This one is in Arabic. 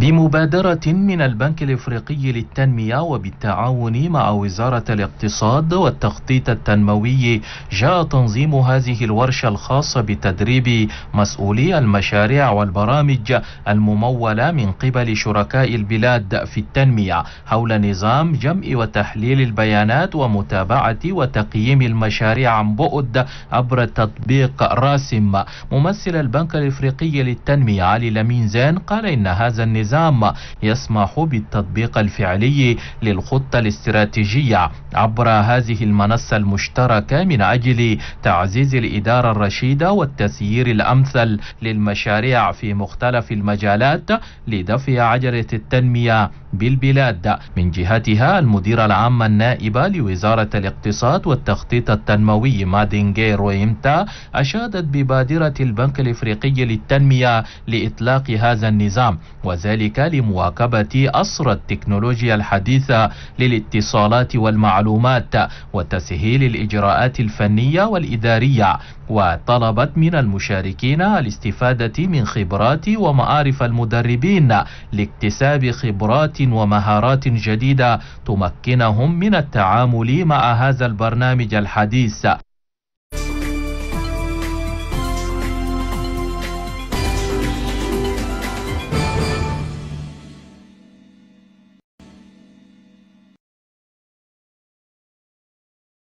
بمبادرة من البنك الإفريقي للتنمية وبالتعاون مع وزارة الاقتصاد والتخطيط التنموي جاء تنظيم هذه الورشة الخاصة بتدريب مسؤولي المشاريع والبرامج الممولة من قبل شركاء البلاد في التنمية حول نظام جمع وتحليل البيانات ومتابعة وتقييم المشاريع عن بعد عبر تطبيق راسم. ممثل البنك الإفريقي للتنمية علي لمين زين قال إن هذا النظام النظام يسمح بالتطبيق الفعلي للخطة الاستراتيجية عبر هذه المنصة المشتركة من أجل تعزيز الإدارة الرشيدة والتسيير الأمثل للمشاريع في مختلف المجالات لدفع عجلة التنمية. بالبلاد. من جهتها المديرة العامة النائبة لوزارة الاقتصاد والتخطيط التنموي مادينجي رويمتا أشادت ببادرة البنك الإفريقي للتنمية لإطلاق هذا النظام وذلك لمواكبة أسر التكنولوجيا الحديثة للاتصالات والمعلومات وتسهيل الإجراءات الفنية والإدارية وطلبت من المشاركين الاستفادة من خبرات ومعارف المدربين لاكتساب ومهارات جديدة تمكنهم من التعامل مع هذا البرنامج الحديث.